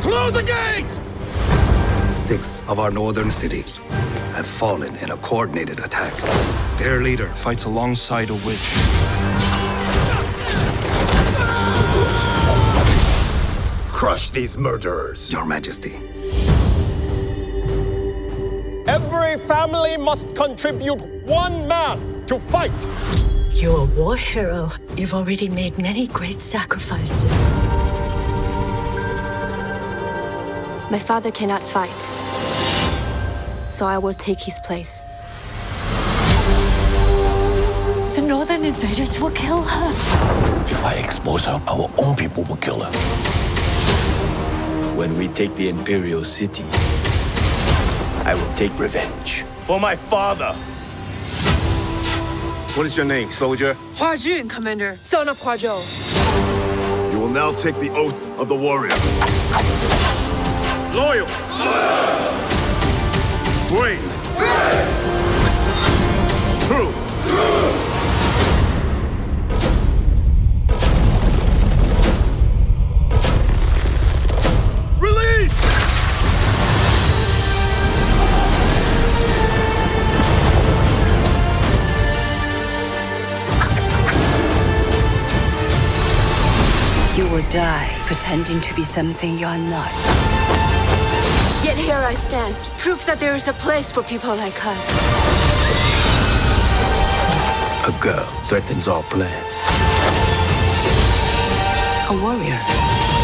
Close the gates! Six of our northern cities have fallen in a coordinated attack. Their leader Fights alongside a witch. Crush these murderers. Your Majesty. Every family must contribute one man to fight. You're a war hero. You've already made many great sacrifices. My father cannot fight, so I will take his place. The northern invaders will kill her. If I expose her, our own people will kill her. When we take the Imperial City, I will take revenge. For my father! What is your name, soldier? Hua Jun, Commander, son of Hua Zhou. You will now take the oath of the warrior. Loyal! Brave. True. Release! You will die pretending to be something you're not. Yet here I stand, proof that there is a place for people like us. A girl threatens our plans. A warrior.